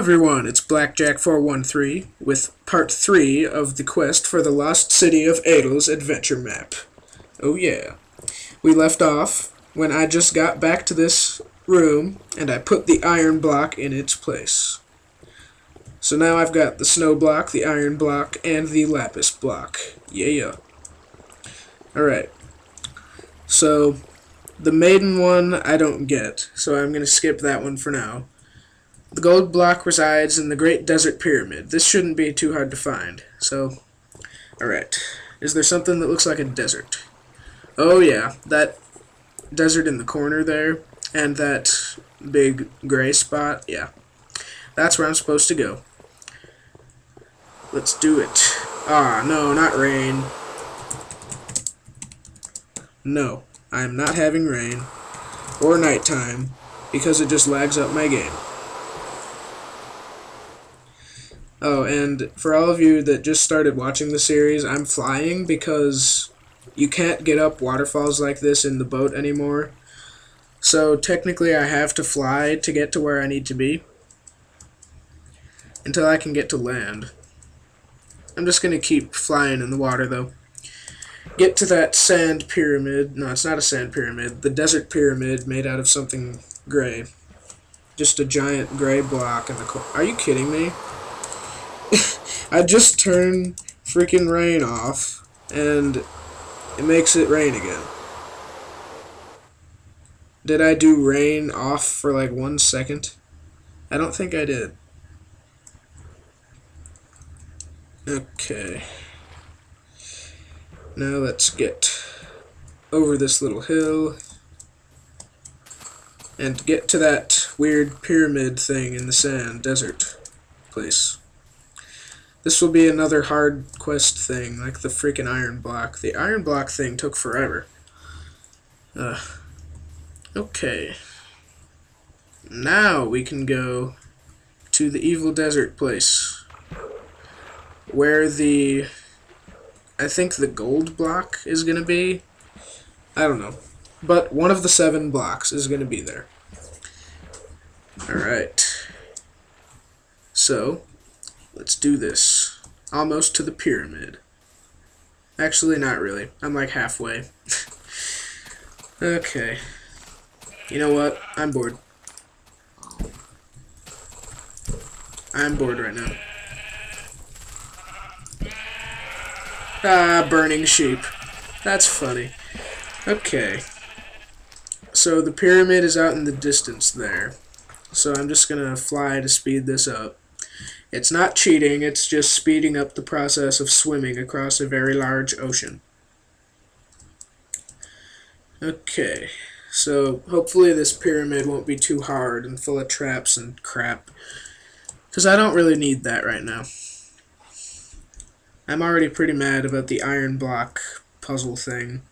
everyone, it's Blackjack413 with part 3 of the quest for the Lost City of Adlez adventure map. Oh yeah. We left off when I just got back to this room and I put the iron block in its place. So now I've got the snow block, the iron block, and the lapis block. Yeah, yeah. Alright. So, the maiden one I don't get, so I'm going to skip that one for now. The gold block resides in the Great Desert Pyramid. This shouldn't be too hard to find. So, alright. Is there something that looks like a desert? Oh yeah, that desert in the corner there, and that big gray spot, yeah. That's where I'm supposed to go. Let's do it. Ah, no, not rain. No, I am not having rain, or nighttime, because it just lags up my game. Oh, and for all of you that just started watching the series, I'm flying because you can't get up waterfalls like this in the boat anymore. So technically I have to fly to get to where I need to be until I can get to land. I'm just going to keep flying in the water though. Get to that sand pyramid. No, it's not a sand pyramid. The desert pyramid made out of something gray. Just a giant gray block in the. Are you kidding me? I just turn freaking rain off, and it makes it rain again. Did I do rain off for like one second? I don't think I did. Okay. Now let's get over this little hill and get to that weird pyramid thing in the sand desert place. This will be another hard quest thing, like the freaking iron block. The iron block thing took forever. Uh, okay. Now we can go to the evil desert place. Where the... I think the gold block is going to be. I don't know. But one of the seven blocks is going to be there. Alright. So, Let's do this. Almost to the pyramid. Actually, not really. I'm like halfway. okay. You know what? I'm bored. I'm bored right now. Ah, burning sheep. That's funny. Okay. So the pyramid is out in the distance there. So I'm just going to fly to speed this up. It's not cheating, it's just speeding up the process of swimming across a very large ocean. Okay, so hopefully this pyramid won't be too hard and full of traps and crap. Because I don't really need that right now. I'm already pretty mad about the iron block puzzle thing.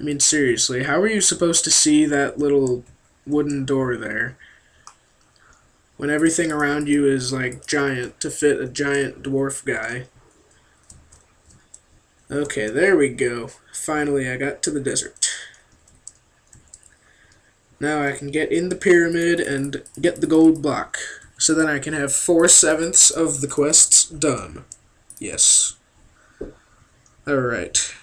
I mean, seriously, how are you supposed to see that little wooden door there? When everything around you is like giant to fit a giant dwarf guy. Okay, there we go. Finally, I got to the desert. Now I can get in the pyramid and get the gold block. So then I can have four sevenths of the quests done. Yes. Alright.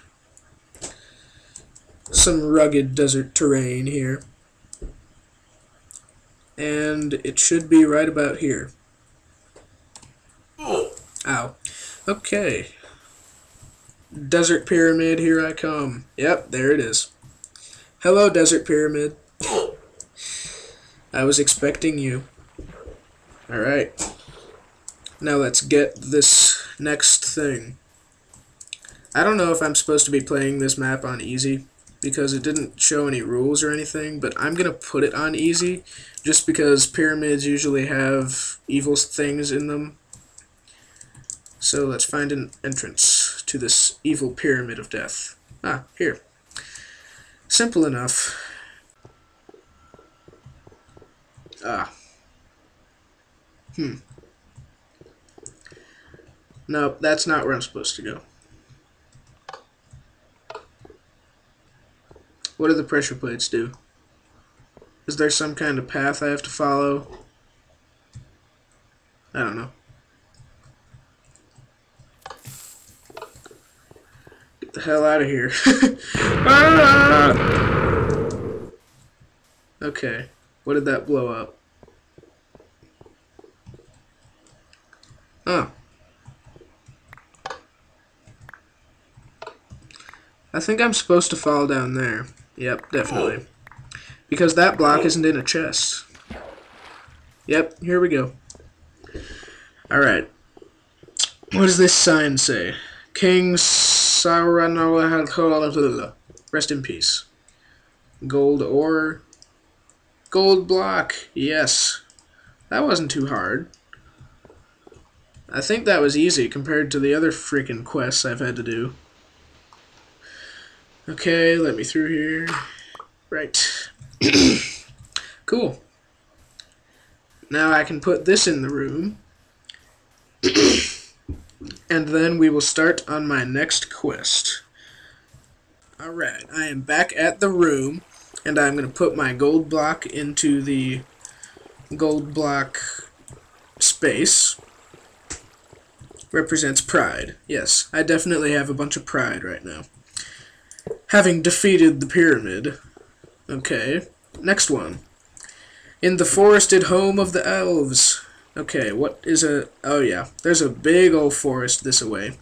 Some rugged desert terrain here and it should be right about here. Ow. Okay. Desert Pyramid, here I come. Yep, there it is. Hello, Desert Pyramid. I was expecting you. Alright. Now let's get this next thing. I don't know if I'm supposed to be playing this map on easy because it didn't show any rules or anything, but I'm going to put it on easy just because pyramids usually have evil things in them. So let's find an entrance to this evil pyramid of death. Ah, here. Simple enough. Ah. Hmm. Nope, that's not where I'm supposed to go. What do the pressure plates do? Is there some kind of path I have to follow? I don't know. Get the hell out of here. ah! Okay. What did that blow up? Oh. I think I'm supposed to fall down there. Yep, definitely. Because that block isn't in a chest. Yep, here we go. Alright. What does this sign say? King Sauron Rest in peace. Gold ore. Gold block. Yes. That wasn't too hard. I think that was easy compared to the other freaking quests I've had to do. Okay, let me through here. Right. cool. Now I can put this in the room. and then we will start on my next quest. Alright, I am back at the room, and I'm going to put my gold block into the gold block space. Represents pride. Yes, I definitely have a bunch of pride right now. Having defeated the pyramid. Okay, next one. In the forested home of the elves. Okay, what is a... Oh, yeah. There's a big old forest this away.